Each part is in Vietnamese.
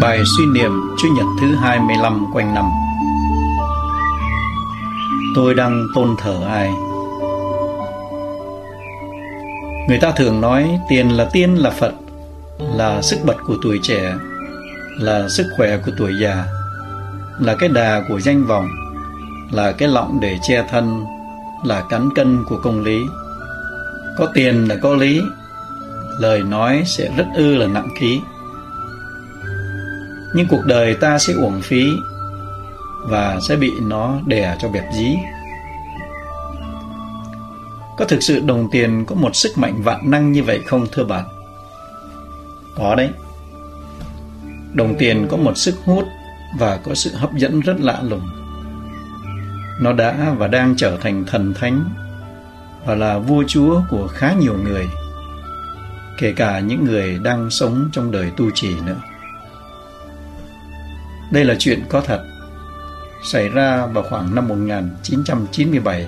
Bài suy niệm Chủ nhật thứ 25 quanh năm. Tôi đang tôn thờ ai? Người ta thường nói tiền là tiên là Phật, Là sức bật của tuổi trẻ, Là sức khỏe của tuổi già, Là cái đà của danh vọng, Là cái lọng để che thân, Là cán cân của công lý. Có tiền là có lý, Lời nói sẽ rất ư là nặng ký nhưng cuộc đời ta sẽ uổng phí và sẽ bị nó đè cho bẹp dí. Có thực sự đồng tiền có một sức mạnh vạn năng như vậy không thưa bạn? Có đấy. Đồng tiền có một sức hút và có sự hấp dẫn rất lạ lùng. Nó đã và đang trở thành thần thánh và là vua chúa của khá nhiều người, kể cả những người đang sống trong đời tu trì nữa. Đây là chuyện có thật, xảy ra vào khoảng năm 1997.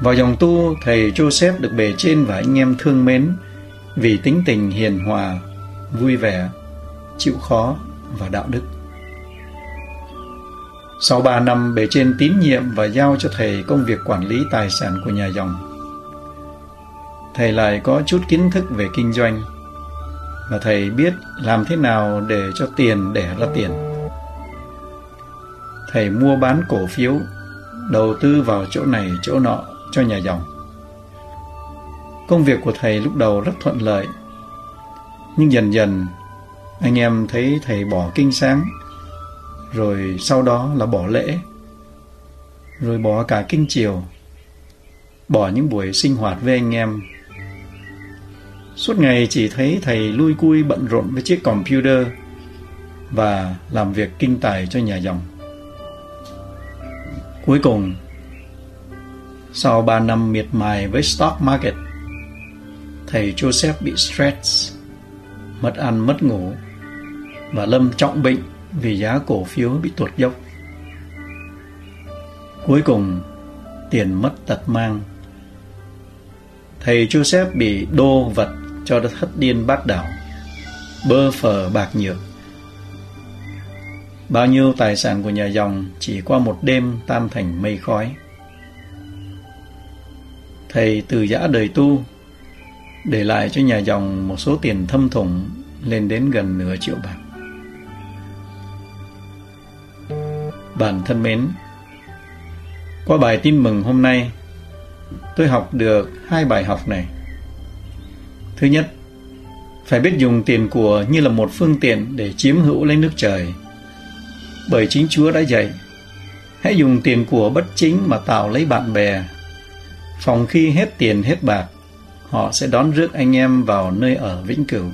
Vào dòng tu, thầy Joseph được bề trên và anh em thương mến vì tính tình hiền hòa, vui vẻ, chịu khó và đạo đức. Sau 3 năm bề trên tín nhiệm và giao cho thầy công việc quản lý tài sản của nhà dòng. Thầy lại có chút kiến thức về kinh doanh và thầy biết làm thế nào để cho tiền đẻ ra tiền. Thầy mua bán cổ phiếu, đầu tư vào chỗ này chỗ nọ cho nhà dòng. Công việc của thầy lúc đầu rất thuận lợi, nhưng dần dần anh em thấy thầy bỏ kinh sáng, rồi sau đó là bỏ lễ, rồi bỏ cả kinh chiều, bỏ những buổi sinh hoạt với anh em Suốt ngày chỉ thấy thầy lui cui bận rộn với chiếc computer và làm việc kinh tài cho nhà dòng. Cuối cùng, sau 3 năm miệt mài với stock market, thầy Joseph bị stress, mất ăn mất ngủ và lâm trọng bệnh vì giá cổ phiếu bị tuột dốc. Cuối cùng, tiền mất tật mang. Thầy Joseph bị đô vật cho nó thất điên bát đảo, bơ phờ bạc nhược. Bao nhiêu tài sản của nhà dòng chỉ qua một đêm tan thành mây khói. Thầy từ giã đời tu, để lại cho nhà dòng một số tiền thâm thủng lên đến gần nửa triệu bạc. Bạn thân mến, qua bài tin mừng hôm nay, tôi học được hai bài học này. Thứ nhất, phải biết dùng tiền của như là một phương tiện để chiếm hữu lấy nước trời. Bởi chính Chúa đã dạy, hãy dùng tiền của bất chính mà tạo lấy bạn bè. Phòng khi hết tiền hết bạc, họ sẽ đón rước anh em vào nơi ở vĩnh cửu.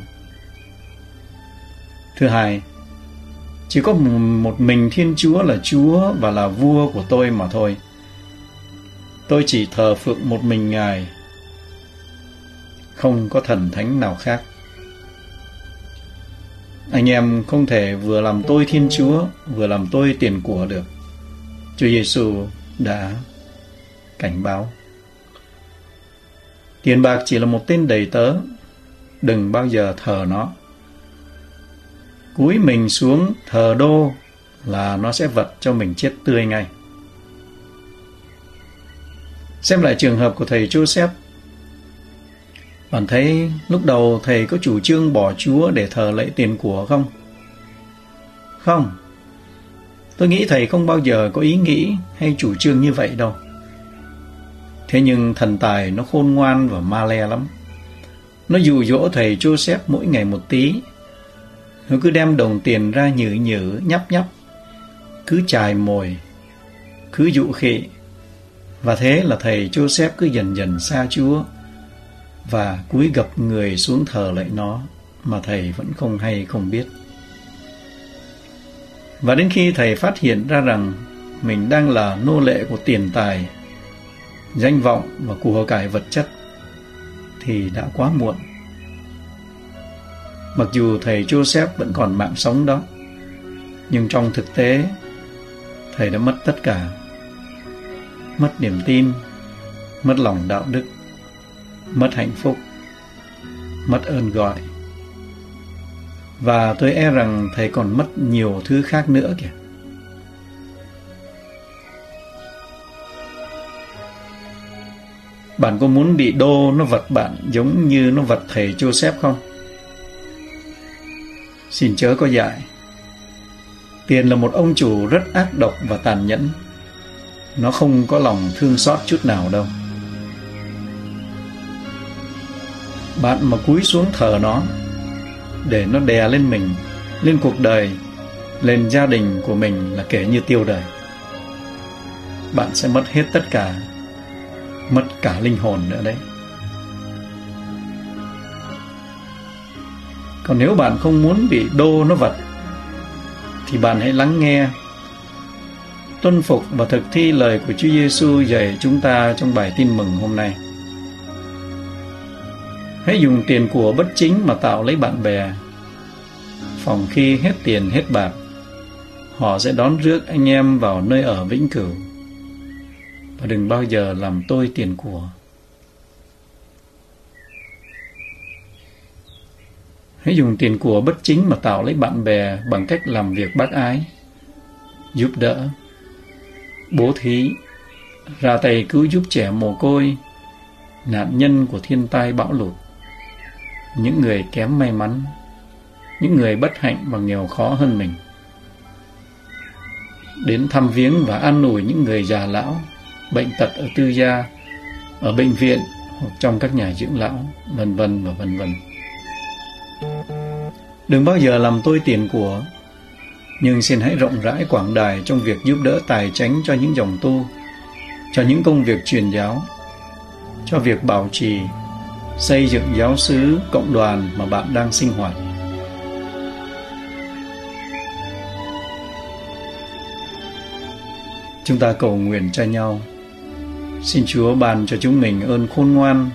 Thứ hai, chỉ có một mình Thiên Chúa là Chúa và là vua của tôi mà thôi. Tôi chỉ thờ phượng một mình Ngài không có thần thánh nào khác. Anh em không thể vừa làm tôi Thiên Chúa, vừa làm tôi tiền của được. Chúa Giêsu đã cảnh báo. Tiền bạc chỉ là một tên đầy tớ, đừng bao giờ thờ nó. Cúi mình xuống thờ đô là nó sẽ vật cho mình chết tươi ngay. Xem lại trường hợp của thầy Joseph bạn thấy lúc đầu thầy có chủ trương bỏ Chúa để thờ lễ tiền của không? Không. Tôi nghĩ thầy không bao giờ có ý nghĩ hay chủ trương như vậy đâu. Thế nhưng thần tài nó khôn ngoan và ma le lắm. Nó dụ dỗ thầy Joseph mỗi ngày một tí. Nó cứ đem đồng tiền ra nhử nhử, nhấp nhấp. Cứ chài mồi, cứ dụ khị. Và thế là thầy Joseph cứ dần dần xa Chúa và cúi gập người xuống thờ lại nó mà thầy vẫn không hay không biết. Và đến khi thầy phát hiện ra rằng mình đang là nô lệ của tiền tài, danh vọng và của cải vật chất thì đã quá muộn. Mặc dù thầy Joseph vẫn còn mạng sống đó, nhưng trong thực tế thầy đã mất tất cả. Mất niềm tin, mất lòng đạo đức, mất hạnh phúc, mất ơn gọi. Và tôi e rằng thầy còn mất nhiều thứ khác nữa kìa. Bạn có muốn bị đô nó vật bạn giống như nó vật thầy Joseph không? Xin chớ có dại. Tiền là một ông chủ rất ác độc và tàn nhẫn. Nó không có lòng thương xót chút nào đâu. Bạn mà cúi xuống thờ nó để nó đè lên mình, lên cuộc đời, lên gia đình của mình là kể như tiêu đời. Bạn sẽ mất hết tất cả, mất cả linh hồn nữa đấy. Còn nếu bạn không muốn bị đô nó vật thì bạn hãy lắng nghe tuân phục và thực thi lời của Chúa Giêsu dạy chúng ta trong bài tin mừng hôm nay. Hãy dùng tiền của bất chính mà tạo lấy bạn bè. Phòng khi hết tiền hết bạc, họ sẽ đón rước anh em vào nơi ở vĩnh cửu. Và đừng bao giờ làm tôi tiền của. Hãy dùng tiền của bất chính mà tạo lấy bạn bè bằng cách làm việc bác ái, giúp đỡ, bố thí, ra tay cứu giúp trẻ mồ côi, nạn nhân của thiên tai bão lụt, những người kém may mắn, những người bất hạnh và nghèo khó hơn mình. Đến thăm viếng và an ủi những người già lão, bệnh tật ở tư gia, ở bệnh viện hoặc trong các nhà dưỡng lão, vân vân và vân vân. Đừng bao giờ làm tôi tiền của, nhưng xin hãy rộng rãi quảng đài trong việc giúp đỡ tài chánh cho những dòng tu, cho những công việc truyền giáo, cho việc bảo trì, xây dựng giáo xứ, cộng đoàn mà bạn đang sinh hoạt. Chúng ta cầu nguyện cho nhau. Xin Chúa ban cho chúng mình ơn khôn ngoan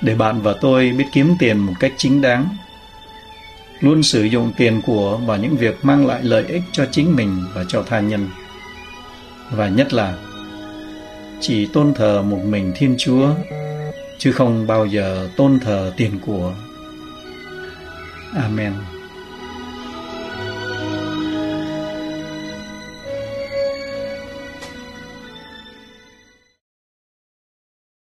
để bạn và tôi biết kiếm tiền một cách chính đáng luôn sử dụng tiền của vào những việc mang lại lợi ích cho chính mình và cho tha nhân và nhất là chỉ tôn thờ một mình thiên chúa chứ không bao giờ tôn thờ tiền của. Amen.